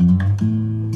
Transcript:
うん